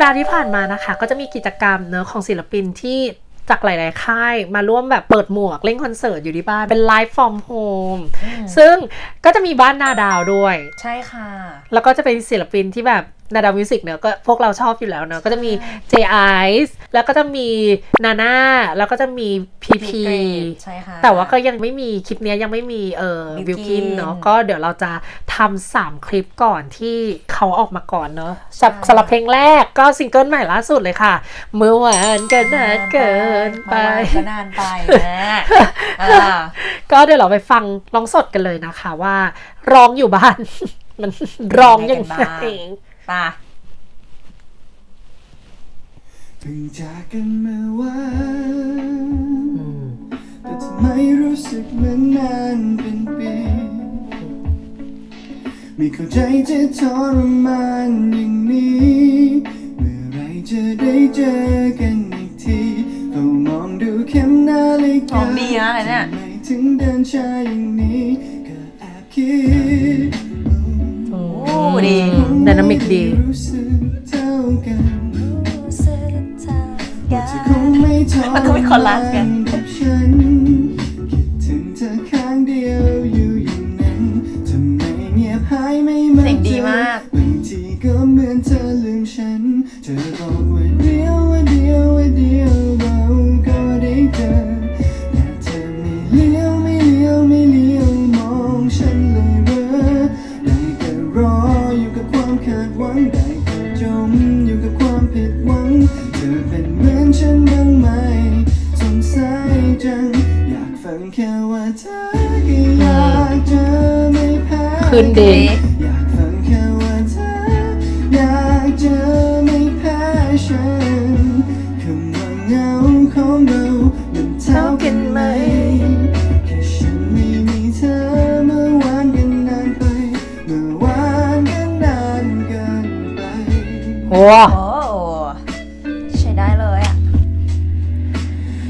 เมื่อสัปดาห์ที่ผ่านมานะคะ ก็จะมีกิจกรรมเนอะของศิลปินที่จากหลาย ๆ ค่ายมาร่วมแบบเปิดหมวกเล่นคอนเสิร์ตอยู่ที่บ้านเป็น live from home ซึ่งก็จะมีบ้านนาดาวด้วย ใช่ค่ะ แล้วก็จะเป็นศิลปินที่แบบ นาดาวมิวสิกเนอะก็พวกเราชอบอยู่แล้วเนอะก็จะมี J Ice แล้วก็จะมีนาน่าแล้วก็จะมีพีพีใช่ค่ะแต่ว่าก็ยังไม่มีคลิปเนี้ยยังไม่มีเออบิวิววกันเนาะก็เดี๋ยวเราจะทำสามคลิปก่อนที่เขาออกมาก่อนเนาะสำหรับใช่สำหรับเพลงแรกก็ซิงเกิลใหม่ล่าสุดเลยค่ะ เมื่อวานก็นานเกินไปก็นานไปนะอ่าก็เดี๋ยวเราไปฟังร้องสดกันเลยนะคะว่า ร้องอยู่บ้าน มันร้องยังไงป่ะเพิ่งจากกันเมื่อวานแต่ทำไมรู้สึกเหมือนนานเป็นปีไม่เข้าใจจะทรมานอย่างนี้ เมื่อไรจะได้เจอกันอีกทีเฝ้ามองดูเข็มนาฬิการ้องดีนะเนี่ยทำไมถึงเดินช้าอย่างนี้ก็แอบคิดโอ้ ดีไดนามิกดีรู้สึกเท่ากันจะคงไม่ทรมันต้องมีคอรัสไง โอ้โอ้ใช้ได้เลยอะ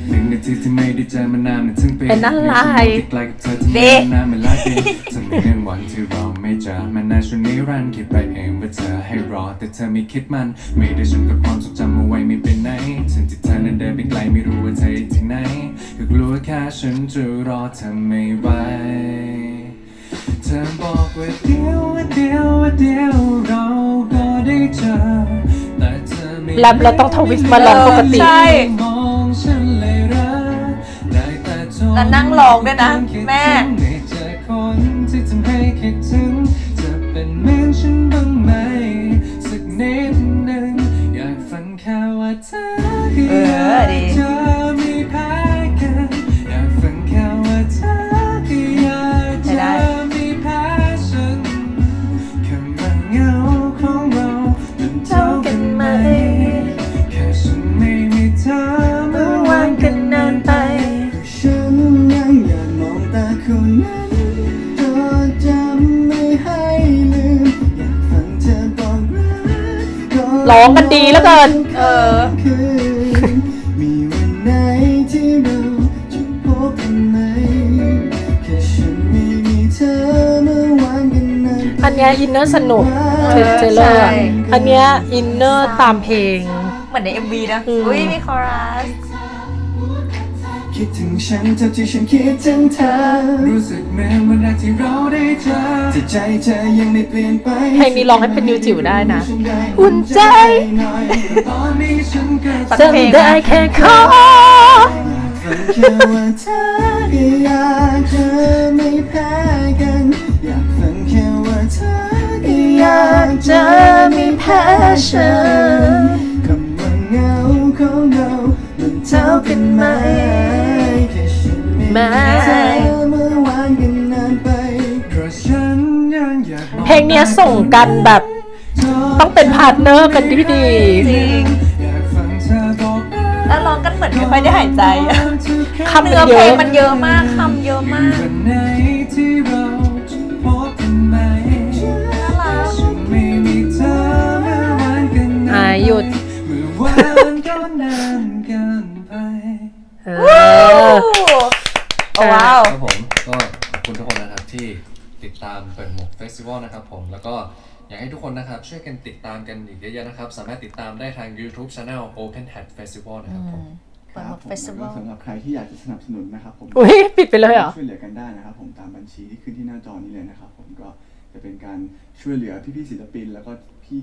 หนึ่งนาทีที่ไม่ได้เจอมานานมันถึงเป็นเป็นอะไรที่ไกลกับเธอที่เด้นานมันหลายปีจะมีเรื่องวันที่เราไม่เจอมันนานช่วงนี้รันคิดไปเองว่าเธอให้รอ แต่เธอไม่คิดมัน ไม่ได้ฉันกับความทรงจำเอาไว้ไม่เป็นไหนถึงที่เธอนั้นเดินไปไกลไม่รู้ว่าเธออยู่ที่ไหนก็กลัวแค่ฉันจะรอเธอไม่ไหว เธอบอกว่าเดียวว่าเดียวว่าเดียวเราก็ได้เจอแต่เธอไม่แรปเราต้องทวิสต์มาลองปกติใช่ มองฉันเลยเหรอได้แต่ทนแล้วนั่งร้องด้วยนะแม่ไม่เจอคนที่ทำให้คิดถึงจะเป็นเหมือนฉันบ้างไหมสักนิดหนึ่งอยากฟังแค่ว่าเธอก็เออยาอกดี รักร้องกันดีเหลือเกิน เออคืนมีวันไหนที่เราจะพบกันไหมแค่ฉันไม่มีเธอเมื่อวานก็นานไปอันเนี้ย inner สนุกเอเทอเทเลอร์ใช่อันเนี้ย inner ตามเพลง เหมือนใน MV นะอืมอุ้ยมีคอรัส คิดถึงฉันเท่าที่ฉันคิดถึงเธอ รู้สึกเหมือนวันแรกที่เราได้เจอแต่ใจเธอยังไม่เปลี่ยนไปเพลงนี้ร้องให้เป็นนิวจิ๋วได้นะ อุ่อุ่นใจหน่อยตอนนี้ฉันเกิดปัดจำได้แค่ขอฝันแค่ว่าเธอก็อยากจะไม่แพ้กัน อยากฟังแค่ว่าเธอก็อยากจะไม่แพ้ฉันคำว่าเหงาของเรามันเท่ากันไหมแค่ฉัน ไม่มีเธอเมื่อวานก็นานไปเพราะฉันยังอยากมองเพลงเนี้ยส่งกันแบบ ต้องเป็น partner กันที่ดีจริงอยากฟังเธอบอกรักแล้วร้องกันเหมือนไม่ค่อยได้หายใจอะคำมันเยอะ เนื้อเพลงมันเยอะมากคำเยอะมาก อ wow ครับผมก็ขอบคุณทุกคนนะครับที่ติดตามเปิดหมวกเฟสติวัลนะครับผมแล้วก็อยากให้ทุกคนนะครับช่วยกันติดตามกันอีกเยอะๆนะครับ สามารถติดตามได้ทาง YouTube Channel Open Hat Festival นะครับผมเปิดหมวกผมเฟสติวัลแล้วก็สำหรับใครที่อยากจะสนับสนุนนะครับผมอุ้ยปิดไปเลยเหรอช่วยเหลือกันได้นะครับผมตามบัญชีที่ขึ้นที่หน้าจอนี้เลยนะครับผมก็จะเป็นการช่วยเหลือพี่ๆศิลปิน แล้วก็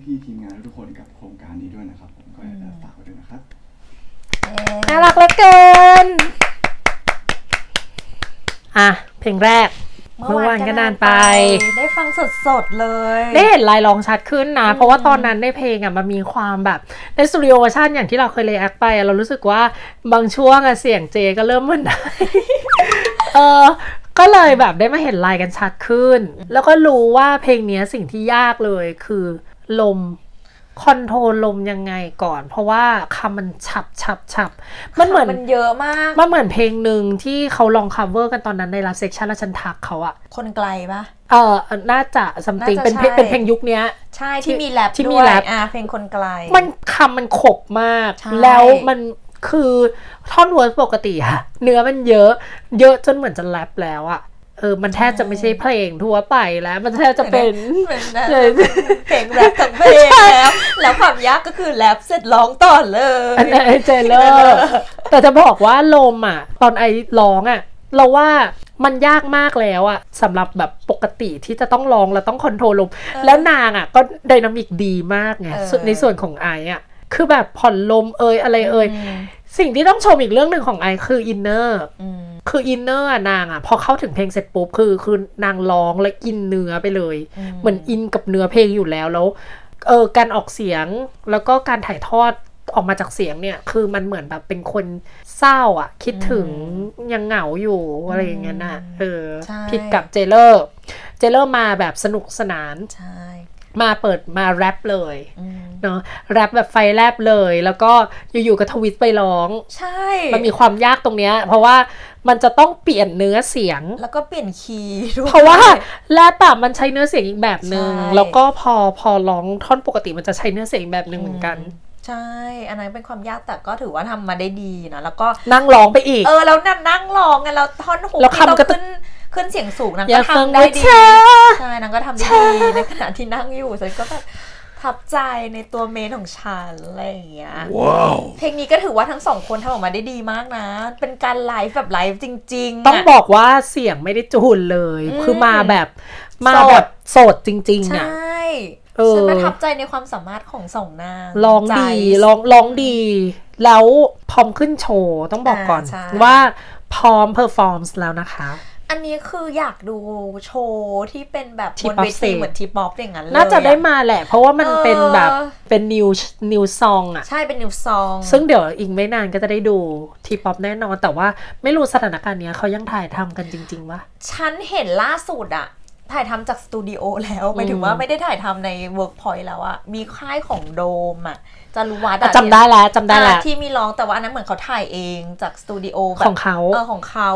พี่ๆทีมงานทุกคนกับโครงการนี้ด้วยนะครับผมก็อยากจะฝากไว้ด้วยนะครับน่ารักเหลือเกิน อะ เพลงแรก เมื่อวานก็นานไป ได้ฟังสดๆเลย ได้เห็นลายร้องชัดขึ้นนะ เพราะว่าตอนนั้นในเพลงอะมันมีความแบบ ใน studio version อย่างที่เราเคย react ไปอะเรารู้สึกว่าบางช่วงอะเสียงเจก็เริ่มเหมือนได้เออก็เลยแบบได้มาเห็นลายกันชัดขึ้น แล้วก็รู้ว่าเพลงเนี้ยสิ่งที่ยากเลยคือลม control ลมยังไงก่อน เพราะว่าคำมันฉับฉับฉับมันเหมือนมันเยอะมาก มันเหมือนเพลงหนึ่งที่เขาลอง cover กันตอนนั้นในลาเซ c ชันแล้วฉันทักเขาอะคนไกลปะเออน่าจะ something น่าจะเป็นเพลงใช่เป็นเพลงยุคเนี้ยใช่ที่มีแรปที่มีด้วยแรปอะเพลงคนไกล มันคำมันขบมากใช่แล้วมันคือท่อน verse ปกติอะเนื้อมันเยอะ เยอะจนเหมือนจะแรปแล้วอะ เออ มันแทบจะไม่ใช่เพลงทั่วไปแล้ว มันแทบจะเป็นเป็นนะเลยเพลงแรปทั้งเพลงแล้ว แล้วความยากก็คือแรปเสร็จร้องต่อเลย อันนั้นไอซ์เจเลอร์แต่จะบอกว่าลมอะ ตอนไอซ์ร้องอะ เราว่ามันยากมากแล้วอะสำหรับแบบปกติที่จะต้องร้องแล้วต้อง control ลม แล้วนางอะก็ dynamic ดีมากไงเออส่วนในส่วนของไอซ์อะคือแบบผ่อนลมเอยอะไรเอยอืมสิ่งที่ต้องชมอีกเรื่องหนึ่งของไอซ์คือ inner อืม คือ inner อะนางอะพอเข้าถึงเพลงเสร็จปุ๊บคือคือนางร้องและ inner ไปเลยอืมเหมือนอินกับเนื้อเพลงอยู่แล้วแล้วเออการออกเสียงแล้วก็การถ่ายทอดออกมาจากเสียงเนี่ย คือมันเหมือนแบบเป็นคนเศร้าอะ คิดถึงยังเหงาอยู่อะไรอย่างเงี้ยน่ะเออใช่ผิดกับเจเลอร์ เจเลอร์มาแบบสนุกสนานใช่มาเปิดมาแรปเลยอืม เนาะแรปแบบไฟแลบเลย แล้วก็อยู่ๆก็ทวิตไปร้อง ใช่ มันมีความยากตรงเนี้ย เพราะว่ามันจะต้องเปลี่ยนเนื้อเสียง แล้วก็เปลี่ยนคีย์ด้วยเพราะว่าแรปอะมันใช้เนื้อเสียงอีกแบบหนึ่งใช่แล้วก็พอพอร้องท่อนปกติมันจะใช้เนื้อเสียงอีกแบบหนึ่งเหมือนกันใช่ อันนั้นเป็นความยากแต่ก็ถือว่าทำมาได้ดีนะแล้วก็นั่งร้องไปอีก เออแล้วนั่งนั่งร้องไงแล้วท่อนฮุกแล้วที่คำก็ต้องขึ้นขึ้นเสียงสูงนางอย่าก็ฟังทำได้ดีว่าเธอใช่นางก็ทำได้ดีในขณะที่นั่งอยู่ฉันก็แบบ ทับใจในตัวเมนของฉันอะไรอย่างเงี้ยเพลงนี้ก็ถือว่าทั้งสองคนทำออกมาได้ดีมากนะ เป็นการไลฟ์แบบไลฟ์จริง ๆ ต้องะบอกว่าเสียงไม่ได้จูนเลยอืมคือมาแบบมาสดแบบสดจริงๆใชอะ่เออฉันประทับใจในความสามารถของสองนางร้องใจดีร้องร้องดี แล้วพร้อมขึ้นโชว์ต้องบอกก่อนอ่าใช่ว่าพร้อม perform แล้วนะคะ อันนี้คืออยากดูโชว์ที่เป็นแบบที่บน pop เวที stage เหมือน T-pop อย่างนั้นเลยน่าจะได้อมาแหละ เพราะว่ามันเออเป็นแบบเป็น new new song อะ ใช่เป็น new song ซึ่งเดี๋ยวอีกไม่นานก็จะได้ดู T-pop แน่นอน แต่ว่าไม่รู้สถานการณ์เนี้ยเขายังถ่ายทำกันจริงๆวะฉันเห็นล่าสุดอะ ถ่ายทำจากสตูดิโอแล้วหมายถึงว่าไม่ได้ถ่ายทำในเวิร์กพอยต์แล้วอะมีค่ายของโดมอะจารุวัฒน์อะจำได้แล้วจำได้อ่าแล้วที่มีร้องแต่ว่าอันนั้นเหมือนเขาถ่ายเองจากสตูดิโอแบบของเขาเออของเขา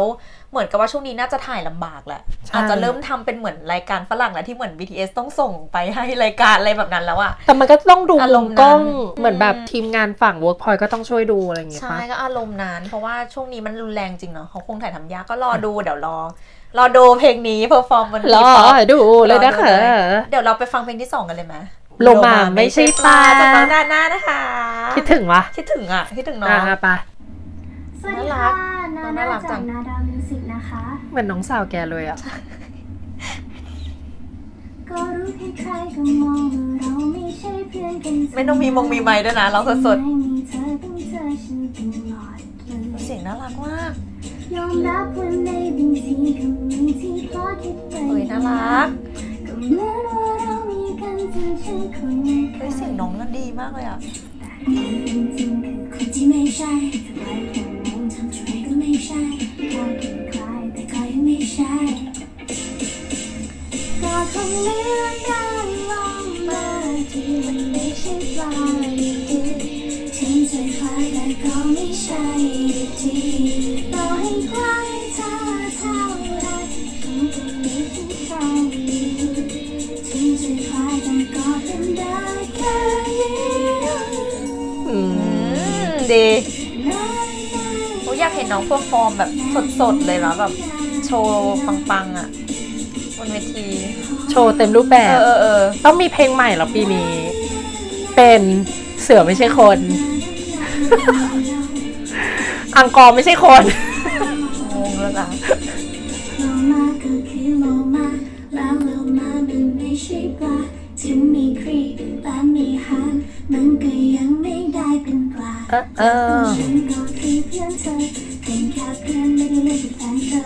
เหมือนกับว่าช่วงนี้น่าจะถ่ายลำบากแหละใช่อาจจะเริ่มทำเป็นเหมือนรายการฝรั่งแล้วที่เหมือน BTS ต้องส่งไปให้รายการอะไรแบบนั้นแล้วอะแต่มันก็ต้องดูอารมณ์มุมกล้องนั้นเหมือนแบบอืมทีมงานฝั่ง Workpoint ก็ต้องช่วยดูอะไรอย่างเงี้ยใช่ปะก็อารมณ์นั้นเพราะว่าช่วงนี้มันรุนแรงจริงเนาะเขาคงถ่ายทำยากก็รอดูเดี๋ยวรอ รอดูเพลงนี้ perform บนรอ T-pop ดูเลยนะคะรอดูเลยเดี๋ยวเราไปฟังเพลงที่สองกันเลยไหมโลมาไม่ใช่ปลาจะมาหน้าหน้านะคะ คิดถึงวะคิดถึงอะ คิดถึงน้องอ่าไปสวัสดีค่ะนาน่ารัน่ากจัจางกนาดาวมิวสิกนะคะ เหมือนน้องสาวแกเลยอะ ก็รู้ใครๆก็มองว่าเราไม่ใช่เพื่อนกันไม่ต้องมีมงมีไม้ด้วยนะร้องสดไม่มีเธอต้องเจอฉันตลอดเลๆยเสียงน่ารักมากยอมรับว่าใน เฮ้ยน่ารักเหมือเรามีกันจนฉันคงไม่เฮ้ยเสียงน้องน่าดีมากเลยอะก็คงเลือกได้ลองมาที่มันไม่ใช่ปลาย นน้องเพอร์ฟอร์มแบบสดๆเลยนะแบบโชว์ปังๆอะบนเวที โชว์เต็มรูปแบเอบ อเออเออต้องมีเพลงใหม่แล้วปีนี้ เป็นเสือไม่ใช่คน อังกอร์ไม่ใช่คน งงแล้วนะโลมาก็คือโลมาแล้วโลมามันไม่ใช่ปลาถึงมีครีและมีหางมันก็ยังไม่ได้เป็นปลาเออเออ ฉันก็คือเพื่อนเธอเป็นแค่เพื่อนไม่ได้เลือกเป็นแฟนเธอ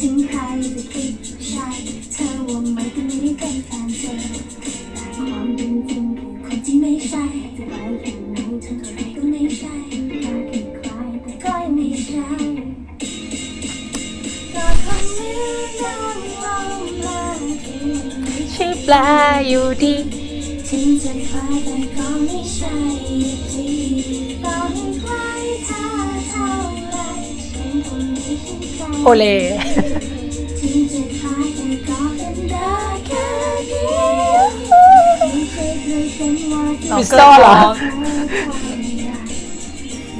ถึงใครจะคิดใช่เธอว่าไม่ก็ไม่ได้เป็นแฟนเธอแต่ความเป็นจริงคือคนที่ไม่ใช่จะไปอย่างไหนเธอก็ก็ไม่ใช่ก็คือใครแต่ก็ยังไม่ใช่ก็คงไม่ได้ลงมาที่ไม่ใช่ชิปลาอยู่ดีถึงจะคล้ายแต่ก็ไม่ใช่ที่ต่อให้ใกล้ โอเลถึงจะคล้ายแต่ก็เป็นได้แค่เดียวไม่ใช่เคยเป็นว่าเธอมิสโซ่เหรอไ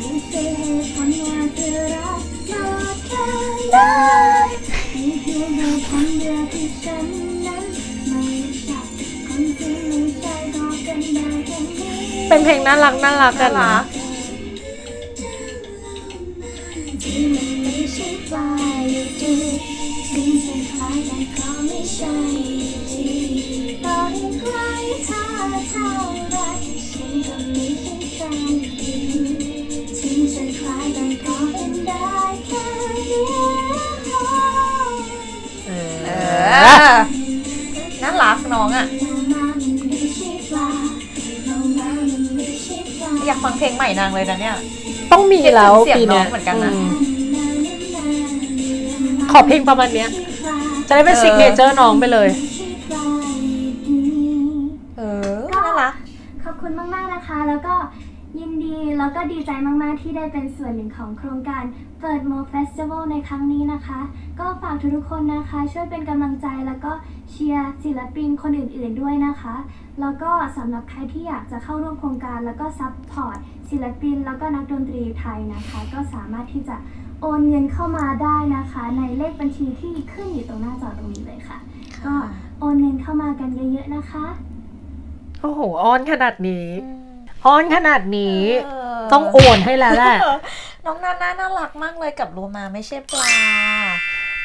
ม่ใช่เหตุผลว่าเธอรักมากแค่ไหนมีเพียงเหตุผลเดียวที่ฉันนั้นไม่ใช่คนที่ไม่ใช่ก็เป็นได้แค่นี้เป็นเพลงน่ารักน่ารักกันนะ น่ารักน้องอะเรามามันไม่ใช่ปลาเรามามันไม่ใช่ปลาอยากฟังเพลงใหม่นางเลยนะเนี่ยต้องมีแล้วเสียงปีน้เนี้อยงเหมือนกันนะ อืมขอเพลงประมาณเนี้ย จะได้เป็นเออ ซิกเนเจอร์น้องไปเลย เออ น่ารัก ขอบคุณมาก ๆ นะคะ แล้วก็ยินดีแล้วก็ดีใจมาก ๆ ที่ได้เป็นส่วนหนึ่งของโครงการ เปิดโมเฟสติวัลในครั้งนี้นะคะ ก็ฝากทุกๆคนนะคะ ช่วยเป็นกำลังใจแล้วก็เชียร์ศิลปินคนอื่นๆด้วยนะคะ แล้วก็สำหรับใครที่อยากจะเข้าร่วมโครงการ แล้วก็ support ศิลปิน แล้วก็นักดนตรีไทยนะคะ ก็สามารถที่จะโอนเงินเข้ามาได้นะคะ ในเลขบัญชีที่ขึ้นอยู่ตรงหน้าจอตรงนี้เลยค่ะ ก็โอนเงินเข้ามากันเยอะๆนะคะโอ้โหอ้อนขนาดนี้อ้อนขนาดนี้ต้องโอนให้แล้วแหละ น้องนาน่าน่ารักมากเลยกับโลมาไม่ใช่ปลา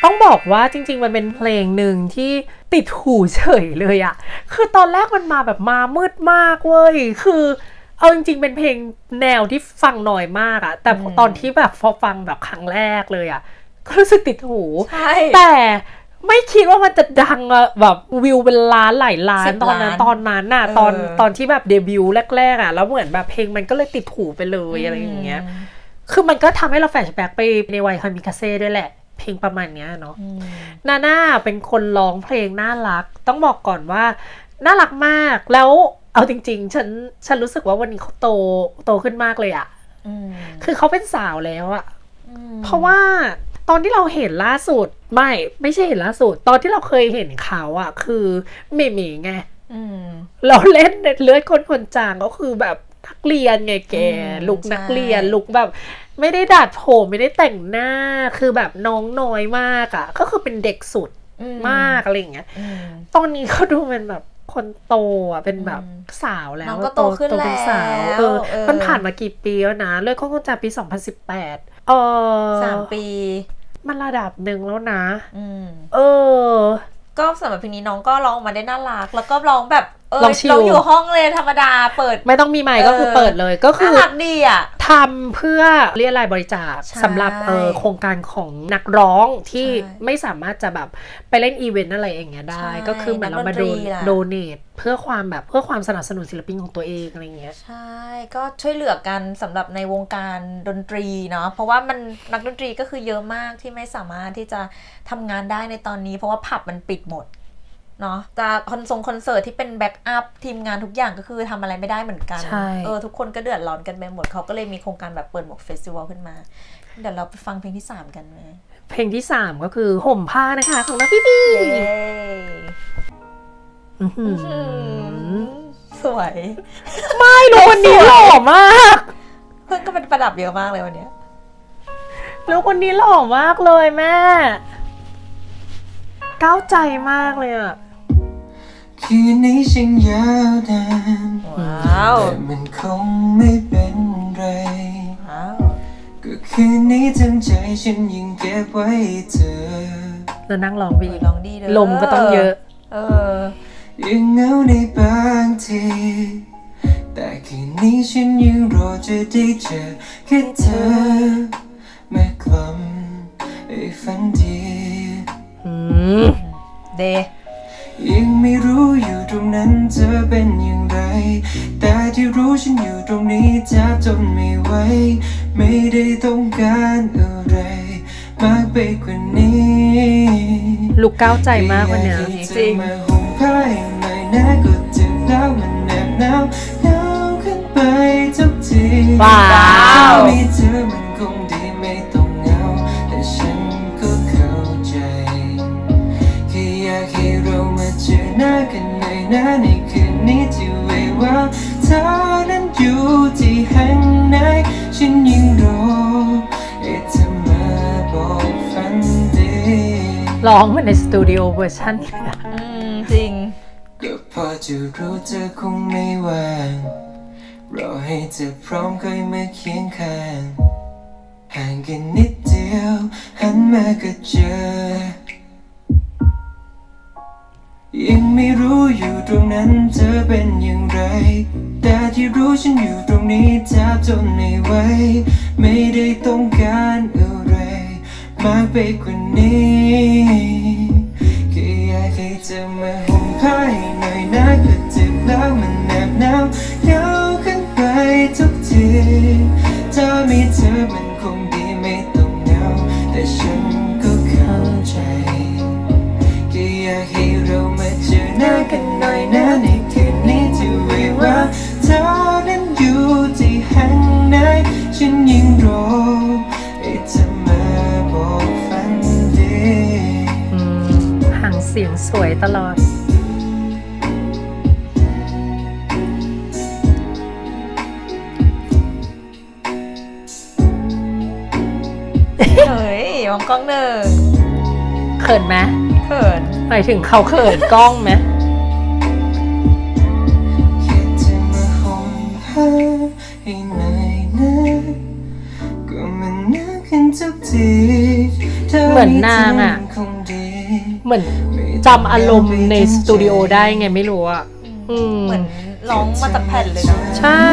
ต้องบอกว่าจริง ๆ มันเป็นเพลงหนึ่งที่ติดหูเฉยเลยอะคือตอนแรกมันมาแบบมามืดมากเว้ย คือเอาจริงๆ เป็นเพลงแนวที่ฟังน้อยมากอะแต่พออืมตอนที่แบบพอฟังแบบครั้งแรกเลยอะก็รู้สึกติดหูใช่แต่ไม่คิดว่ามันจะดังอะแบบวิวเป็นล้านหลายล้านสิบตอนนั้นล้านตอนนั้นน่ะเออตอนตอนที่แบบเดบิวต์แรกๆอะแล้วเหมือนแบบเพลงมันก็เลยติดหูไปเลยอะไรอย่างเงี้ย คือมันก็ทำให้เรา flashback ไปในวัยคามิคาเซ่ด้วยแหละ เพลงประมาณเนี้ยเนาะอืมนาน่าเป็นคนร้องเพลงน่ารัก ต้องบอกก่อนว่าน่ารักมากแล้วเอาจริง ๆ ฉันฉันรู้สึกว่าวันนี้เขาโตโตขึ้นมากเลยอะอืมคือเขาเป็นสาวแล้วอะอืมเพราะว่าตอนที่เราเห็นล่าสุด ไม่ไม่ใช่เห็นล่าสุด ตอนที่เราเคยเห็นเขาอะคือเมเมไงอืมเราเล่นในเลือดข้นคนจางก็คือแบบ นักเรียนไงแกอืมลุกใช่นักเรียนลุกแบบ ไม่ได้ดัดผมไม่ได้แต่งหน้าคือแบบน้องน้อยมากอะก็คือเป็นเด็กสุดอืมากอะไรอย่างเงี้ยอืมตอนนี้เขาดูเป็นแบบคนโตอะเป็นแบบอืมสาวแล้วน้องก็โตขึ้นเป็นสาวแล้วเออเออมันผ่านมากี่ปีแล้วนะเลือกข้องจากปี 2018เออสามปี มันระดับหนึ่งแล้วนะอืมเออ ก็สำหรับเพลงนี้น้องก็ร้องออกมาได้น่ารัก แล้วก็ร้องแบบ เออร้องชิลร้องอยู่ห้องเลยธรรมดาเปิด ไม่ต้องมีไมค์ก็คือเออเปิดเลยก็คืน่าอรักดีอะทำเพื่อเรียรายบริจาคใช่สำหรับเออโครงการของนักร้องที่ใช่ไม่สามารถจะแบบไปเล่นอีเวนต์อะไรอย่างเงี้ยได้ใช่ก็คือเหมือนเรามานักดโดนตรีนล่ะโดเนทเพื่อความแบบเพื่อความสนับสนุนศิลปินของตัวเองอะไรเงี้ย ใช่ ก็ช่วยเหลือกันสำหรับในวงการดนตรีเนาะเพราะว่ามันนักดนตรีก็คือเยอะมากที่ไม่สามารถที่จะทำงานได้ในตอนนี้ เพราะว่าผับมันปิดหมด เนาะจะคอนทรงคอนเสิร์ตที่เป็น backup ทีมงานทุกอย่างก็คือทำอะไรไม่ได้เหมือนกันใช่เออทุกคนก็เดือดร้อนกันไปหมดเขาก็เลยมีโครงการแบบเปิดหมวกเฟสติวัลขึ้นมา เดี๋ยวเราไปฟังเพลงที่ 3 กันไหมเพลงที่สามก็คือห่มผ้านะคะ ของน้องพี่พี่เย้อื้อหือสวย ไม่รู้คนนี้หล่อมาก เพื่อนก็เป็นประดับเยอะมากเลยวันเนี้ยรู้คนนี้หล่อมากเลยแม่ก้าวใจมากเลยอะ คืนนี้ฉันยาวนานว้าวแต่มันคงไม่เป็นไรว้าวก็คืนนี้ทั้งใจฉันยังเก็บไว้ให้เธอแล้วนั่งร้องไปเออีอกลองดีเด้อลมก็ต้องเยอะ เออยังเหงาในบางทีแต่คืนนี้ฉันยังรอจะได้เจอแค่เธอแม่กลมไอ้ฝันดีอืมเดยัง ไม่รู้อยู่ตรงนั้นเธอเป็นอย่างไร แต่ที่รู้ฉันอยู่ตรงนี้แทบทนไม่ไหว ไม่ได้ต้องการอะไรมากไปกว่านี้ลูกก้าวใจมากวันเนี้ยอยากให้เธอมาห่มผ้าให้หน่อยนะก็ถึงแล้วมันแนบหนาวหนาวขึ้นไปทุกทีว้าว หน่อยนะในคืนนี้ที่ไว้ว่าเธอนั้นอยู่ที่แห่งไหนฉันยังรอให้เธอมาบอกฝันดีร้องเหมือนในสตูดิโอเวอร์ชันเลยอะอืมจริง ก็พอจะรู้เธอคงไม่ว่างรอให้เธอพร้อมค่อยมาเคียงข้างห่างกันนิดเดียวหันมาก็เจอ ยังไม่รู้อยู่ตรงนั้นเธอเป็นอย่างไร แต่ที่รู้ฉันอยู่ตรงนี้แทบทนไม่ไหว ไม่ได้ต้องการอะไรมากไปกว่านี้แค่อยากให้เธอมาห่มผ้าให้หน่อยนะก็เจ็บแล้วมันแนบหนาวเหงาขึ้นไปทุกทีถ้ามีเธอมันคงดีไม่ต้องเหงาแต่ฉัน หน้ากันหน่อยนะในคืนนี้ที่ไว้ว่าเธอนั้นอยู่ที่แห่งไหนฉันยังรอให้เธอมาบอกฝันดีอืมหางเสียงสวยตลอดเฮ้ยมองกล้องหนึ่งเขินไหมเขิน หมายถึงเขาเขินกล้องไหมแค่เธอมาห่มผ้าให้หน่อยนะก็มันหนาวขึ้นทุกทีถ้าเหมือนนางอะมีเธมันคงดีเหมือนจำอารมณ์ในสตูดิโอได้ไงไม่รู้อะอืมเหมือนร้องมาจากแผ่นเลยเนาะใช่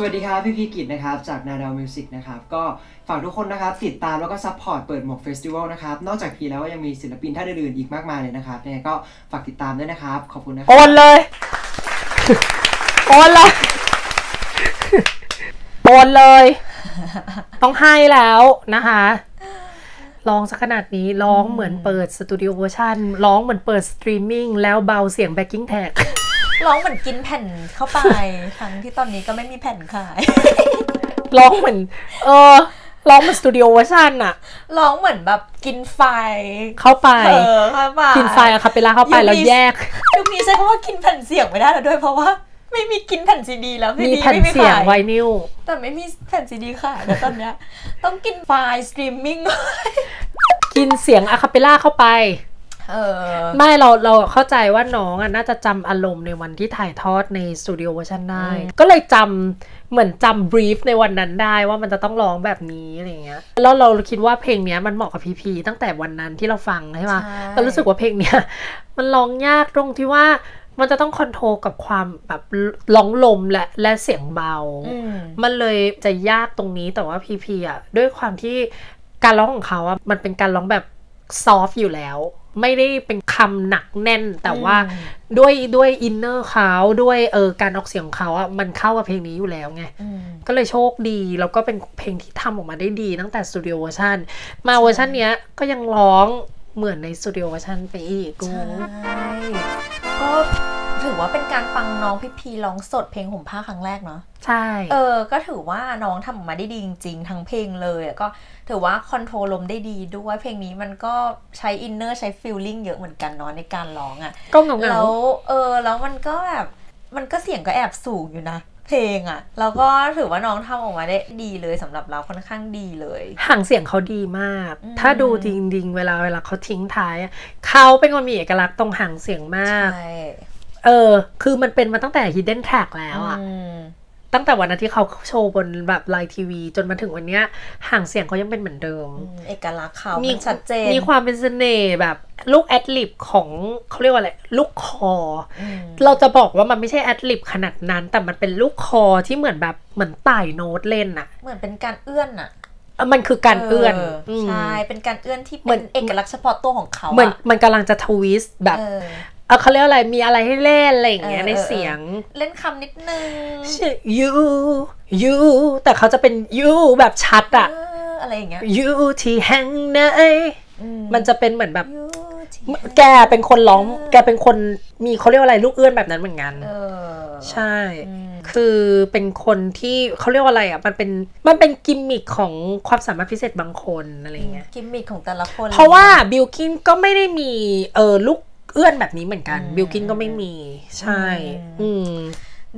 สวัสดีครับ พีพีกฤษฏ์นะครับ จากนาดาวมิวสิกนะครับ ก็ฝากทุกคนนะครับ ติดตามแล้วก็ support เปิดหมวกเฟสติวัลนะครับ นอกจากพีแล้วก็ยังมีศิลปินท่านอื่นๆอีกมากมายเลยนะครับยังไงก็ฝากติดตามด้วยนะครับ ขอบคุณนะครัโอนเลย โอนเลย โอนเลย ต้องให้แล้วนะคะร้องสักขนาดนี้ร้องเหมือนเปิดสตูดิโอเวอร์ชันร้องเหมือนเปิดสตรีมมิ่งแล้วเบาเสียง backing track ร้องเหมือนกินแผ่นเข้าไป ทั้งที่ตอนนี้ก็ไม่มีแผ่นขาย ร้องเหมือน เออร้องเหมือน studio version อะร้องเหมือนแบบกินไฟล์ เข้าไป เออเข้าไปกินไฟล์ a cappella เข้าไปยุคนี้แล้วแยกยุคนี้ใช้คำว่ากินแผ่นเสียงไม่ได้แล้วด้วยเพราะว่าไม่มีกินแผ่นซีดีแล้วซีมีดีแผ่นไม่มีเสียงขายไวนิลแต่ไม่มีแผ่นซีดีขายแล้วตอนเนี้ย ต้องกินไฟล์สตรีมมิ่งกินเสียง a cappella เข้าไปเออ ไม่เราเราเข้าใจว่าน้องอะน่าจะจำอารมณ์ในวันที่ถ่ายทอดใน studio version ได้ ก็เลยจำเหมือนจำ brief ในวันนั้นได้ว่ามันจะต้องร้องแบบนี้อะไรเงี้ย แล้วเราคิดว่าเพลงเนี้ยมันเหมาะกับพีพีตั้งแต่วันนั้นที่เราฟังใช่ไหมใช่เรารู้สึกว่าเพลงเนี้ยมันร้องยากตรงที่ว่ามันจะต้อง control กับความแบบร้องลมและและเสียงเบาอืมมันเลยจะยากตรงนี้แต่ว่าพีพีอะด้วยความที่การร้องของเขาอะมันเป็นการร้องแบบ soft อยู่แล้ว ไม่ได้เป็นคำหนักแน่น แต่ว่าอืมด้วยด้วย inner เขาด้วยเออการออกเสียงของเขาอะมันเข้ากับเพลงนี้อยู่แล้วไงอืมก็เลยโชคดีแล้วก็เป็นเพลงที่ทำออกมาได้ดีตั้งแต่ studio version มาเวอร์ชันเนี้ยก็ยังร้องเหมือนใน studio version ไปอีกกูใช่ก็ ถือว่าเป็นการฟังน้องพีพีร้องสดเพลงห่มผ้าครั้งแรกเนาะใช่ เออ ก็ถือว่าน้องทำออกมาได้ดีจริงๆ ทั้งเพลงเลยแล้วก็ถือว่า control ลมได้ดีด้วยเพลงนี้มันก็ใช้ inner ใช้ feeling เยอะเหมือนกันเนาะในการร้องอะ่ะก็เหงาๆแล้วเออแล้วมันก็แบบมันก็เสียงก็แอบสูงอยู่นะเพลงอะ่ะแล้วก็ถือว่าน้องทำออกมาได้ดีเลยสำหรับเราค่อนข้างดีเลย ห่างเสียงเขาดีมากอืมถ้าดูจริงๆเวลาเวลาเขาทิ้งท้ายอะเขาเป็นคนมีเอกลักษณ์ตรงห่างเสียงมาก ใช่ เออ คือมันเป็นมาตั้งแต่ Hidden Track แล้วอะอืมตั้งแต่วันนั้นที่เขาโชว์บนแบบ LINE TV จนมาถึงวันเนี้ยห่างเสียงเขายังเป็นเหมือนเดิมอืมเอกลักษณ์เขามันชัดเจน มีความเป็นเสน่ห์แบบลูก ad-lib ของเขาเรียกว่าอะไรลูกคอออืมเราจะบอกว่ามันไม่ใช่ ad-lib ขนาดนั้น แต่มันเป็นลูกคอที่เหมือนแบบเหมือนไต่โน้ตเล่นอะเหมือนเป็นการเอื้อนอะเออมันคือการเอื้อนมใช่เป็นการเอื้อนที่เหมืเป็อนนเอกลักษณ์เฉพาะตัวของเขาเหมือนอะมันกำลังจะทวิสต์แบบ เออเออเขาเรียกอะไรมีอะไรให้เล่นอะไรอย่างเงี้ยเออในเออเสียง เล่นคำนิดนึง you you แต่เขาจะเป็น you แบบชัดอะเอออะไรอย่างเงี้ย you ที่แห่งไหนอืมันจะเป็นเหมือนแบบยูที่แกเป็นคนร้อง แกเป็นคนมีเขาเรียกว่าอะไรลูกเอื้อนแบบนั้นเหมือนกันเออใช่อืมคือเป็นคนที่เขาเรียกว่าอะไรอะ มันเป็น มันเป็นกิมมิคของความสามารถพิเศษบางคนอะไรเงี้ย กิมมิคของแต่ละคน เพราะว่าบิลกินก็ไม่ได้มีเออลูก เอื้อนแบบนี้เหมือนกันอืมบิลกินก็ไม่มี ใช่ อืม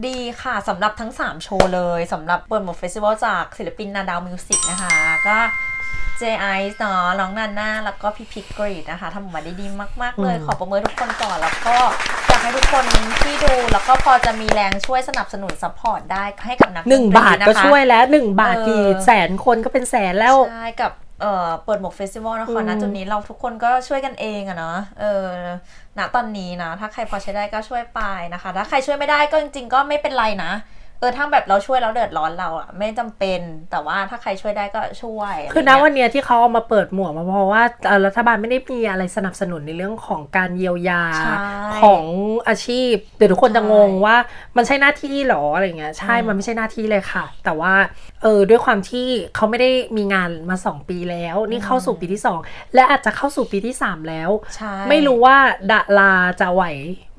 ดีค่ะสำหรับทั้ง 3 โชว์เลยสำหรับเปิดหมวก festival จากศิลปิน Nadao Music นะคะ ก็เจไอซ์เนาะน้องนาน่าแล้วก็พีพี กฤษฏ์นะคะทำออกมาได้ดีมาก ๆ เลยอืมขอประเมินทุกคนก่อนแล้วก็อยากให้ทุกคนที่ดูแล้วก็พอจะมีแรงช่วยสนับสนุน support ได้ให้กับนักหนึ่งดตรีบาทก็นะคะช่วยแล้วหนึ่งบาทเออกี่แสนคนก็เป็นแสนแล้วใช่กับ เอ่อเปิดหมวกเฟสติวัลนะคะอืมณจุดนี้เราทุกคนก็ช่วยกันเองอะเนาะเออณตอนนี้นะ ถ้าใครพอใช้ได้ก็ช่วยไปนะคะ ถ้าใครช่วยไม่ได้ก็จริงๆก็ไม่เป็นไรนะ เออถ้าแบบเราช่วยแล้วเดือดร้อนเราอะไม่จำเป็น แต่ว่าถ้าใครช่วยได้ก็ช่วยะไรคือณเงี้ยวันเนี้ยที่เขาเอามาเปิดหมวกมาเพราะว่าเอ่อรัฐบาลไม่ได้มีอะไรสนับสนุนในเรื่องของการเยียวยาใช่ของอาชีพเดี๋ยวทุกคนจะใช่งงว่ามันใช่หน้าที่เหรออะไรเงี้ยใช่อืมมันไม่ใช่หน้าที่เลยค่ะ แต่ว่าเออด้วยความที่เขาไม่ได้มีงานมา 2 ปีแล้ว นี่เข้าสู่ปีที่ 2 และอาจจะเข้าสู่ปีที่ 3 แล้วใช่ไม่รู้ว่าดาราจะไหว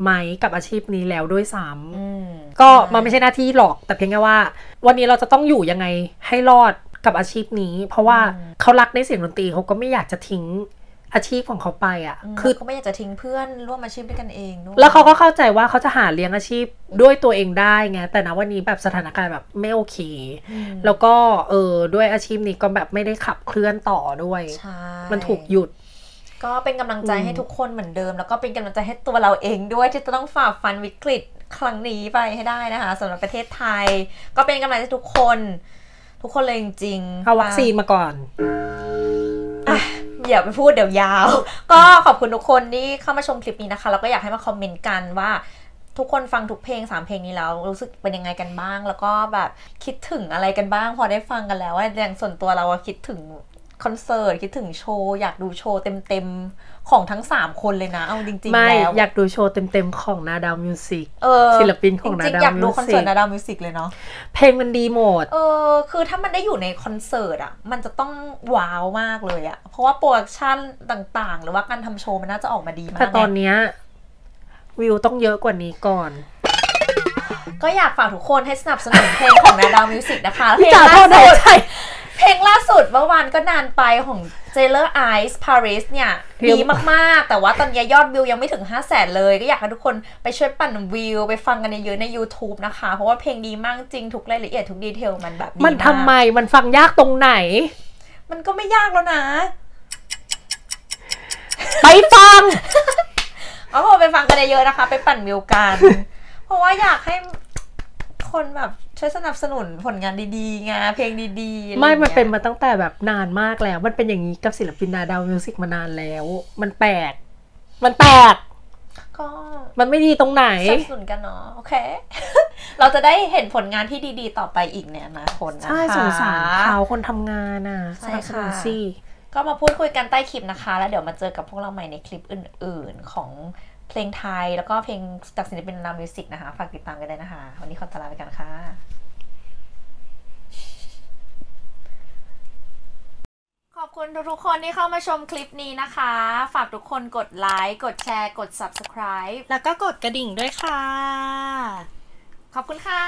ไหมกับอาชีพนี้แล้วด้วยซ้ำอืมก็ใช่มันไม่ใช่หน้าที่หรอก แต่เพียงแค่ว่า วันนี้เราจะต้องอยู่ยังไงให้รอดกับอาชีพนี้ เพราะว่าเขารักในเสียงดนตรีเขาก็ไม่อยากจะทิ้งอาชีพของเขาไปอะอืมคือเขาไม่อยากจะทิ้งเพื่อนร่วมอาชีพด้วยกันเองด้วยแล้วเขาก็เข้าใจว่าเขาจะหาเลี้ยงอาชีพด้วยตัวเองได้ไง แต่นะวันนี้แบบสถานการณ์แบบไม่โอเคอืมแล้วก็เออด้วยอาชีพนี้ก็แบบไม่ได้ขับเคลื่อนต่อด้วยใช่มันถูกหยุด ก็เป็นกำลังใจอืมให้ทุกคนเหมือนเดิม แล้วก็เป็นกำลังใจให้ตัวเราเองด้วยที่จะต้องฝ่าฟันวิกฤต ครั้งนี้ไปให้ได้นะคะสำหรับประเทศไทย ก็เป็นกำลังใจให้ทุกคน ทุกคนเลยจริงๆเอาวัคซีนมาก่อนอะอย่าไปพูดเดี๋ยวยาว ก็ขอบคุณทุกคนที่เข้ามาชมคลิปนี้นะคะ แล้วก็อยากให้มา comment กันว่าทุกคนฟังทุกเพลงสามเพลงนี้แล้วรู้สึกเป็นยังไงกันบ้าง แล้วก็แบบคิดถึงอะไรกันบ้าง พอได้ฟังกันแล้วว่าอย่างส่วนตัวเราอะคิดถึงคอนเสิร์ตคิดถึงโชว์ อยากดูโชว์เต็มๆ ของทั้ง 3 คนเลยนะ เอาจริงๆไม่แล้ว อยากดูโชว์เต็มๆ ของ Nadao Musi c เออศิลปินของจริง Nada ๆอยากดูคอนเสิร์ต Music Nadao Music เลยเนาะเพลงมันดีหมด เออ คือถ้ามันได้อยู่ในคอนเสิร์ตอะมันจะต้อง wow มากเลยอะเพราะว่า production ต่างๆ หรือว่าการทำโชว์มันน่าจะออกมาดีมากแต่ตอนไงเนี้ยวิวต้องเยอะกว่านี้ก่อนก็อยากฝากทุกคนให้สนับสนุนเพลงของ Nadao Music นะคะเพลพี่งจ๋าล่าโทษนะสุดใช่ เพลงล่าสุดเมื่อวานก็นานไปของ j a i l e r Ice Paris เนี่ยเดี๋ยวดีมาก ๆ แต่ว่าตอนนี้ยอดวิวยังไม่ถึง 5 0 0แสนเลย ก็อยากให้ทุกคนไปช่วยปั่นวิว ไปฟังกันเยอะๆใน YouTube นะคะ เพราะว่าเพลงดีมากจริง ทุกรายละเอียดทุก detail มันแบบดีมันทำากไมมันฟังยากตรงไหน มันก็ไม่ยากแล้วนะ ไปฟังเอาพอไปฟังกันเยอะๆนะคะ ไปปั่นวิวกัน เพราะว่าอยากให้คนแบบ ช่วยสนับสนุนผลงานดีๆไงเพลงดีๆอะไรไม่อย่างมันงี้ยเป็นมาตั้งแต่แบบนานมากแล้ว มันเป็นอย่างนี้กับศิลปินนาดาวมิวสิกมานานแล้ว มันแปลก มันแปลกก็มันไม่ดีตรงไหนสนับสนุนกันเนาะโอเค เราจะได้เห็นผลงานที่ดีๆ ต่อไปอีกในอนาคตนะคะใช่สงสารเขาคนทำงานอะใช่สนับสนุนค่ะสิก็มาพูดคุยกันใต้คลิปนะคะ แล้วเดี๋ยวมาเจอกับพวกเราใหม่ในคลิปอื่น ๆของ เพลงไทยแล้วก็เพลงจากศิลปินนามิวสิกนะคะ ฝากติดตามกันเลยนะคะ วันนี้ขอตวลาไปกันค่ะขขอบคุณทุกๆคนที่เข้ามาชมคลิปนี้นะคะ ฝากทุกคนกดไลค์ กดแชร์ กด subscribe แล้วก็กดกระดิ่งด้วยค่ะ ขอบคุณค่ะ